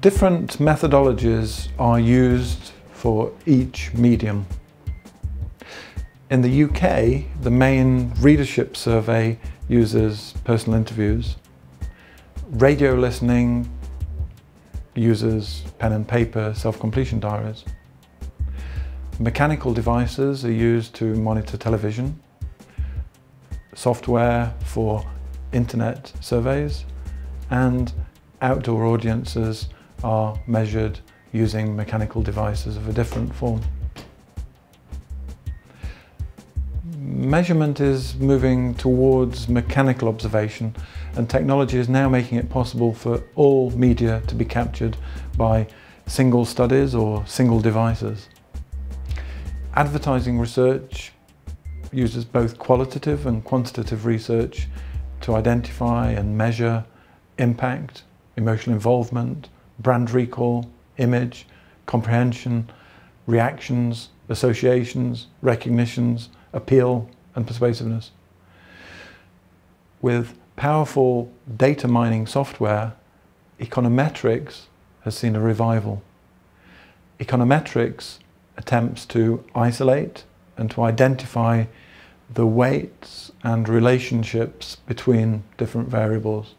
Different methodologies are used for each medium. In the UK, the main readership survey uses personal interviews. Radio listening uses pen and paper self-completion diaries. Mechanical devices are used to monitor television. Software for internet surveys and outdoor audiences are measured using mechanical devices of a different form. Measurement is moving towards mechanical observation and technology is now making it possible for all media to be captured by single studies or single devices. Advertising research uses both qualitative and quantitative research to identify and measure impact, emotional involvement, brand recall, image, comprehension, reactions, associations, recognitions, appeal and persuasiveness. With powerful data mining software, econometrics has seen a revival. Econometrics attempts to isolate and to identify the weights and relationships between different variables.